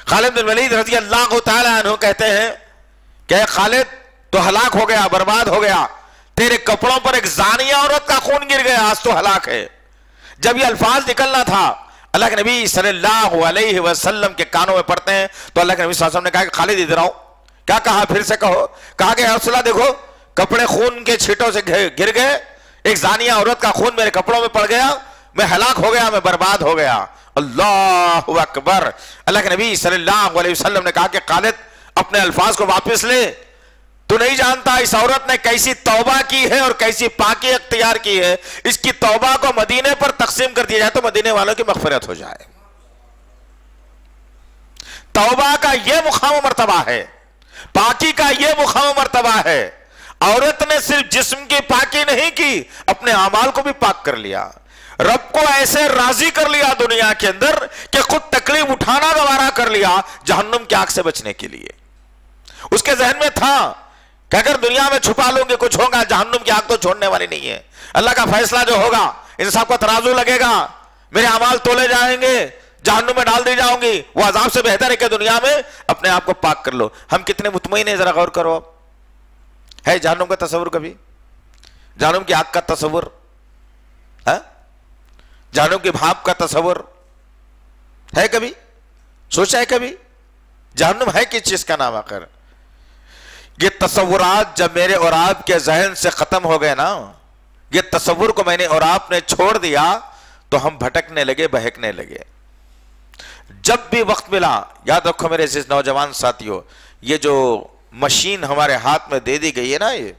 खालिद बिन वलीद रज़ी अल्लाह तु कहते हैं कि खालिद तो हलाक हो गया, बर्बाद हो गया। तेरे कपड़ों पर एक जानिया औरत का खून गिर गया, आज तो हलाक है। जब ये अल्फाज निकलना था, अल्लाह के नबी सल्लल्लाहु अलैहि वसल्लम के कानों में पढ़ते हैं तो अल्लाह के नबी वसल्लम ने कहा कि खालिद, इधर आओ। क्या कहा? फिर से कहो। कहा कि हौसला देखो, कपड़े खून के छीटों से गिर गए, एक जानिया औरत का खून मेरे कपड़ों में पड़ गया, मैं हलाक हो गया, मैं बर्बाद हो गया। अल्लाह अकबर। अल्लाह के नबी सल्लल्लाहु अलैहि वसल्लम ने कहा कि खालिद, अपने अल्फाज को वापस ले। तू नहीं जानता इस औरत ने कैसी तौबा की है और कैसी पाकी अख्तियार की है। इसकी तौबा को मदीने पर तकसीम कर दिया जाए तो मदीने वालों की मगफरत हो जाए। तौबा का यह मुखाम मरतबा है। पाकी का यह मुखाम मरतबा है। औरत ने सिर्फ़ जिस्म की पाकी नहीं की, अपने अमाल को भी पाक कर लिया। रब को ऐसे राज़ी कर लिया दुनिया के अंदर कि खुद तकलीफ़ उठाना गवारा कर लिया जहन्नुम की आग से बचने के लिए। उसके जहन में था कि अगर दुनिया में छुपा लोगे, कुछ होगा, जहन्नुम की आग तो छोड़ने वाली नहीं है। अल्लाह का फैसला जो होगा, इन सबको तराजू लगेगा। मेरे अमाल तोले जाएँगे, जहन्नुम में डाल दी जाऊँगी। वो अजाब से बेहतर है कि दुनिया में अपने आप को पाक कर लो। हम कितने मुतमिन है, जरा गौर करो आप। है जहनुम का तस्वुर कभी? जहन्नुम की आग का तस्वुर? है? जहन्नुम की भाप का तस्वुर? है कभी? सोचा है कभी? जहन्नुम है किस चीज़ का नाम आकर ये तस्वुरात जब मेरे और आपके जहन से खत्म हो गए ना, ये तस्वुर को मैंने और आपने छोड़ दिया तो हम भटकने लगे, बहकने लगे। जब भी वक्त मिला, याद रखो मेरे इस नौजवान साथियों, ये जो मशीन हमारे हाथ में दे दी गई है ना ये,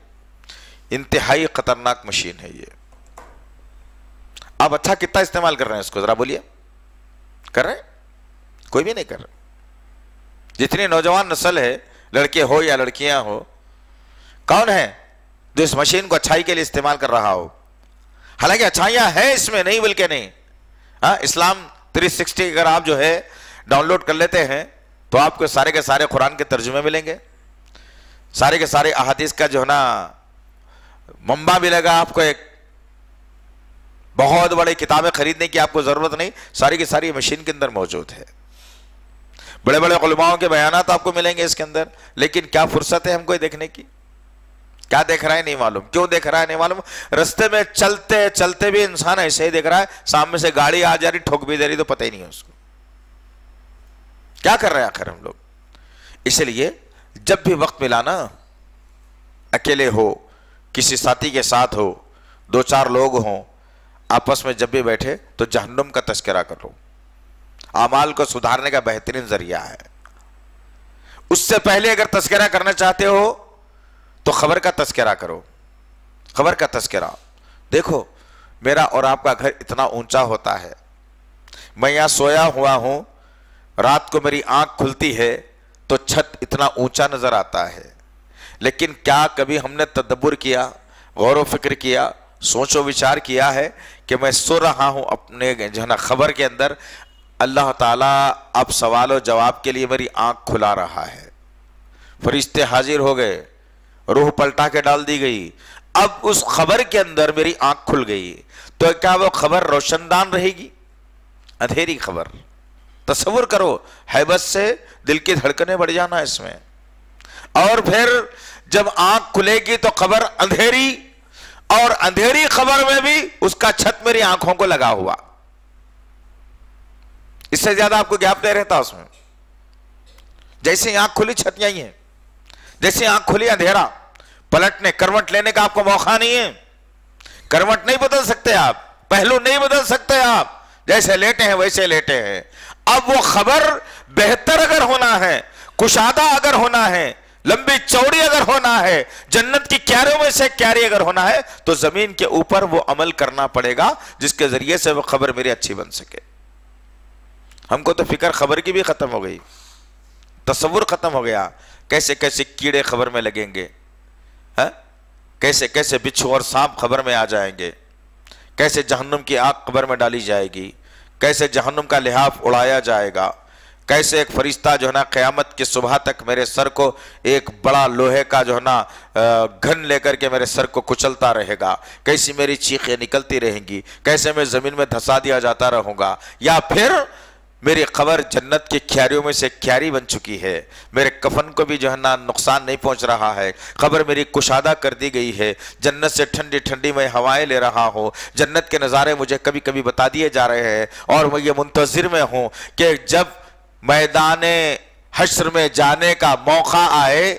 इंतहाई खतरनाक मशीन है ये। आप अच्छा कितना इस्तेमाल कर रहे हैं इसको, जरा बोलिए। कर रहे हैं? कोई भी नहीं कर रहा। जितनी नौजवान नस्ल है लड़के हो या लड़कियाँ हो, कौन है जो इस मशीन को अच्छाई के लिए इस्तेमाल कर रहा हो? हालाँकि अच्छाइयाँ हैं इसमें नहीं, बल्कि नहीं। हाँ इस्लाम 360 अगर आप जो है डाउनलोड कर लेते हैं तो आपको सारे के सारे कुरान के तर्जुमे मिलेंगे। सारे के सारे अहादीस का जो है ना मम्बा मिलेगा आपको एक। बहुत बड़ी किताबें खरीदने की आपको ज़रूरत नहीं, सारी की सारी मशीन के अंदर मौजूद है। बड़े बड़े उलमाओं के बयान आपको मिलेंगे इसके अंदर। लेकिन क्या फुर्सत है हमको देखने की? क्या देख रहा है नहीं मालूम। क्यों देख रहा है नहीं मालूम? रस्ते में चलते चलते भी इंसान ऐसे ही देख रहा है। सामने से गाड़ी आ जा रही, ठोक भी दे रही तो पता ही नहीं है उसको। क्या कर रहे हैं आखिर हम लोग? इसलिए जब भी वक्त मिला ना, अकेले हो, किसी साथी के साथ हो, दो चार लोग हों, आपस में जब भी बैठे तो जहन्नुम का तस्करा करो। अमाल को सुधारने का बेहतरीन ज़रिया है। उससे पहले अगर तस्करा करना चाहते हो तो खबर का तस्करा करो। खबर का तस्करा। देखो, मेरा और आपका घर इतना ऊँचा होता है। मैं यहाँ सोया हुआ हूँ, रात को मेरी आँख खुलती है तो छत इतना ऊँचा नज़र आता है। लेकिन क्या कभी हमने तदब्बर किया, गौर फ़िक्र किया, सोचो विचार किया है कि मैं सो रहा हूँ अपने जो खबर के अंदर अल्लाह ताला अब सवाल और जवाब के लिए मेरी आँख खुला रहा है। फरिश्ते हाजिर हो गए, रूह पलटा के डाल दी गई। अब उस खबर के अंदर मेरी आँख खुल गई तो क्या वो खबर रोशनदान रहेगी? अंधेरी खबर। तस्वुर करो, हैबत से दिल की धड़कने बढ़ जाना इसमें। और फिर जब आँख खुलेगी तो खबर अंधेरी, और अंधेरी खबर में भी उसका छत मेरी आँखों को लगा हुआ। इससे ज़्यादा आपको ज्ञाप नहीं रहता उसमें। जैसे आँख खुली छत यही है। जैसे आँख खुली अंधेरा। पलटने, करवट लेने का आपको मौका नहीं है। करवट नहीं बदल सकते आप। पहलू नहीं बदल सकते आप। जैसे लेटे हैं, वैसे लेटे हैं। अब वो खबर बेहतर अगर होना है, कुशादा अगर होना है, लंबी चौड़ी अगर होना है, जन्नत की क्यारियों में से क्यारी अगर होना है तो ज़मीन के ऊपर वो अमल करना पड़ेगा, जिसके ज़रिए से वो खबर मेरी अच्छी बन सके। हमको तो फ़िक्र खबर की भी खत्म हो गई। तस्वुर खत्म हो गया। कैसे कैसे कीड़े खबर में लगेंगे? है? कैसे कैसे बिच्छू और सांप खबर में आ जाएँगे? कैसे जहन्नुम की आग खबर में डाली जाएगी? कैसे जहन्नुम का लिहाफ उड़ाया जाएगा? कैसे एक फरिश्ता जो है ना, क़यामत की सुबह तक मेरे सर को एक बड़ा लोहे का जो है ना घन लेकर के मेरे सर को कुचलता रहेगा? कैसी मेरी चीखें निकलती रहेंगी? कैसे मैं ज़मीन में धंसा दिया जाता रहूँगा? या फिर मेरी खबर जन्नत के क्यारियों में से क्यारी बन चुकी है। मेरे कफन को भी जो है ना नुकसान नहीं पहुँच रहा है। खबर मेरी कुशादा कर दी गई है। जन्नत से ठंडी ठंडी मैं हवाएँ ले रहा हूँ। जन्नत के नज़ारे मुझे कभी कभी बता दिए जा रहे हैं और मैं ये मुंतज़र में हूँ कि जब मैदान हश्र में जाने का मौका आए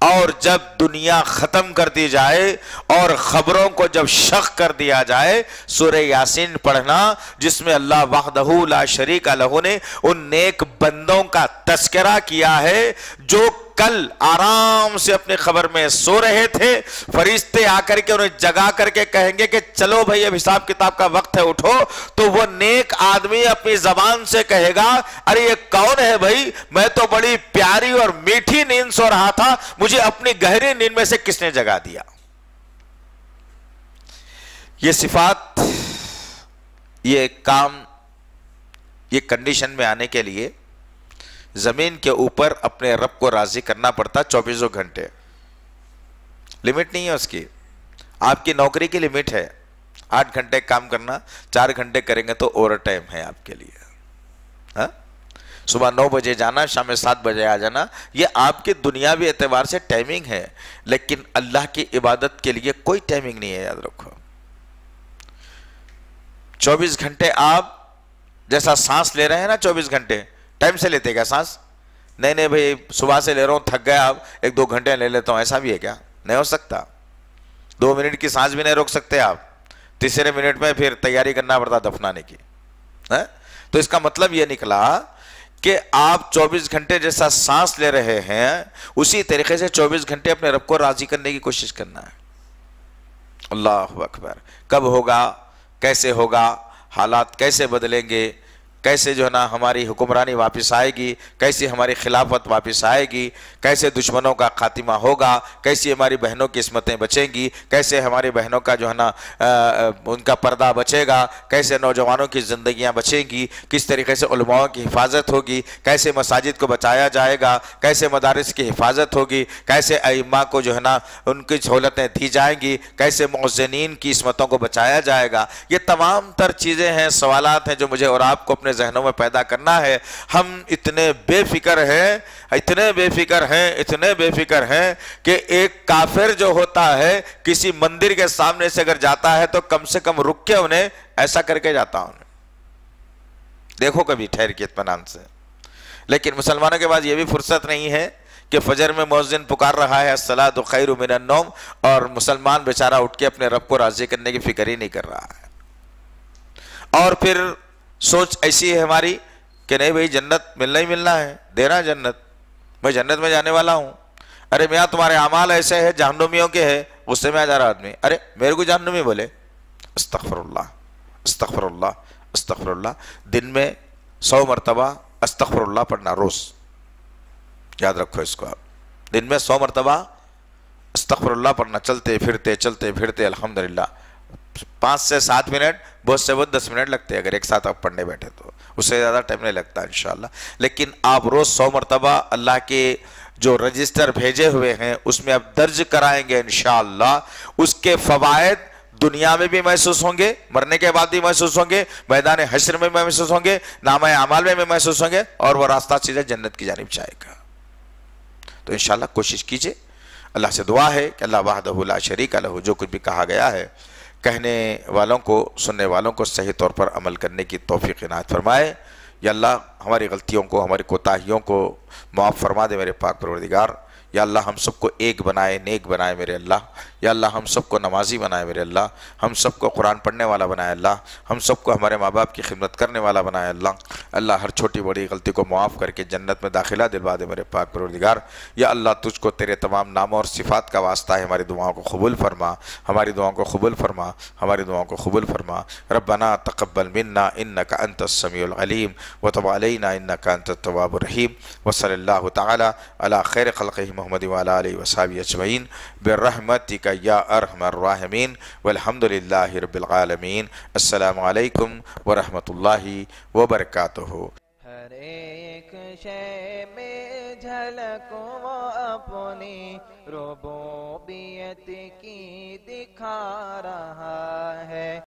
और जब दुनिया ख़त्म कर दी जाए और ख़बरों को जब शक कर दिया जाए सुर यासीन पढ़ना, जिसमें अल्लाह वाहदहू ला शरीक लहू ने उन नेक बंदों का तस्करा किया है, जो कल आराम से अपनी खबर में सो रहे थे। फरिश्ते आकर के उन्हें जगा करके कहेंगे कि चलो भाई, अब हिसाब किताब का वक्त है, उठो। तो वो नेक आदमी अपनी जबान से कहेगा, अरे, ये कौन है भाई? मैं तो बड़ी प्यारी और मीठी नींद सो रहा था। मुझे अपनी गहरी नींद में से किसने जगा दिया? ये सिफात, ये काम, ये कंडीशन में आने के लिए ज़मीन के ऊपर अपने रब को राज़ी करना पड़ता चौबीसों घंटे। लिमिट नहीं है उसकी। आपकी नौकरी की लिमिट है। आठ घंटे काम करना, चार घंटे करेंगे तो ओवर टाइम है आपके लिए। हा? सुबह नौ बजे जाना, शाम में सात बजे आ जाना, ये आपके दुनियावी एतबार से टाइमिंग है। लेकिन अल्लाह की इबादत के लिए कोई टाइमिंग नहीं है, याद रखो। 24 घंटे आप जैसा सांस ले रहे हैं ना 24 घंटे टाइम से लेते क्या सांस? नहीं नहीं भाई, सुबह से ले रहा हूँ, थक गया अब, एक दो घंटे ले लेता हूँ, ऐसा भी है क्या? नहीं हो सकता। दो मिनट की सांस भी नहीं रोक सकते आप। तीसरे मिनट में फिर तैयारी करना पड़ता दफनाने की। है? तो इसका मतलब यह निकला कि आप 24 घंटे जैसा सांस ले रहे हैं, उसी तरीके से 24 घंटे अपने रब को राज़ी करने की कोशिश करना है। अल्लाह अकबर। कब होगा? कैसे होगा? हालात कैसे बदलेंगे? कैसे जो है ना हमारी हुक्मरानी वापस आएगी, कैसे हमारी खिलाफत वापस आएगी, कैसे दुश्मनों का खातिमा होगा, कैसी हमारी बहनों की इसमतें बचेंगी, कैसे हमारी बहनों का जो है ना उनका पर्दा बचेगा, कैसे नौजवानों की ज़िंदियाँ बचेंगी, किस तरीके से उलमाओं की हिफाजत होगी, कैसे मसाजिद को बचाया जाएगा, कैसे मदारस की हिफाजत होगी, कैसे अम्मा को जो है ना उनकी सहूलतें दी जाएँगी, कैसे मौजनीन की इसमतों को बचाया जाएगा। ये तमाम तर चीज़ें हैं सवाल हैं जो मुझे और आपको अपने जहनों में पैदा करना है। हम इतने बेफिक्र हैं, इतने बेफिक्र हैं, इतने बेफिक्र हैं कि एक काफिर जो होता है, किसी मंदिर के सामने से अगर जाता है तो कम से कम रुक के उन्हें ऐसा करके जाता उन्हें। देखो कभी ठहर के इतमान से। लेकिन मुसलमानों के पास ये भी फुर्सत नहीं है कि फजर में मोजिन पुकार रहा है असला तो खैर मिनोम और मुसलमान बेचारा उठ के अपने रब को राज़ी करने की फ़िक्र ही नहीं कर रहा है। और फिर सोच ऐसी है हमारी कि नहीं भाई, जन्नत मिलना ही मिलना है, देना जन्नत। मैं जन्नत में जाने वाला हूँ। अरे मैं तुम्हारे अमाल ऐसे है, जहनुमियों के है, गुस्से में जा रहा आदमी। अरे मेरे को जहनुमी बोले। अस्तफरल्ला अस्तफरल्ला अस्तफरल्ला दिन में सौ मरतबा अस्तफरल्ला पढ़ना, रोज। याद रखो इसको आप। दिन में सौ मरतबा अस्तफरल्ला पढ़ना, चलते फिरते चलते फिरते, अल्हम्दुलिल्लाह। पाँच से सात मिनट, बहुत से बहुत दस मिनट लगते हैं अगर एक साथ आप पढ़ने बैठे तो। उससे ज़्यादा टाइम नहीं लगता, इंशाल्लाह। लेकिन आप रोज़ सौ मरतबा अल्लाह के जो रजिस्टर भेजे हुए हैं, उसमें आप दर्ज कराएँगे इनशाला उसके फवायद दुनिया में भी महसूस होंगे, मरने के बाद भी महसूस होंगे, मैदान हशर में महसूस होंगे, नाम अमाल में भी महसूस होंगे, और वह रास्ता सीधे जन्नत की जानब जाएगा। तो इनशाला कोशिश कीजिए। अल्लाह से दुआ है कि अल्लाह वाहदहुल्ला शरीक अलहू जो कुछ भी कहा गया है कहने वालों को, सुनने वालों को सही तौर पर अमल करने की तोफ़ी इनायत फरमाए। या अल्लाह, हमारी गलतियों को, हमारी कोताहियों को मुआफ़ फरमा दे मेरे पाक परवरदिगार। या अल्लाह हम सबको एक बनाए, नेक बनाए मेरे अल्लाह। या अल्लाह हम सबको नमाजी बनाए मेरे अल्लाह। हम सबको कुरान पढ़ने वाला बनाए अल्लाह। हम सबको हमारे माँ बाप की खिदमत करने वाला बनाए अल्लाह। अल्लाह हर छोटी बड़ी गलती को मुआफ़ करके जन्नत में दाखिला दिलवा दे मेरे पाक परवरदिगार। या अल्लाह तुझको तेरे तमाम नामों और सिफ़ात का वास्ता है, हमारी दुआओं को कबूल फरमा। हमारी दुआओं को कबूल फरमा, हमारी दुआओं को कबूल फरमा। रबना तकबल मन्ना इन का अंत समीम व तबालना इन का अंत तवाबरहीम वसल तला खैर खलक़ मोहम्मद वाला वसाबी अजमैन बरहमत या अरहमर्राहमीन वलहमदिल्ला असलकम वरहमतुल्लाहि वबरकातुहू हर एक में झलको अपनी रोबोबियत की दिखा रहा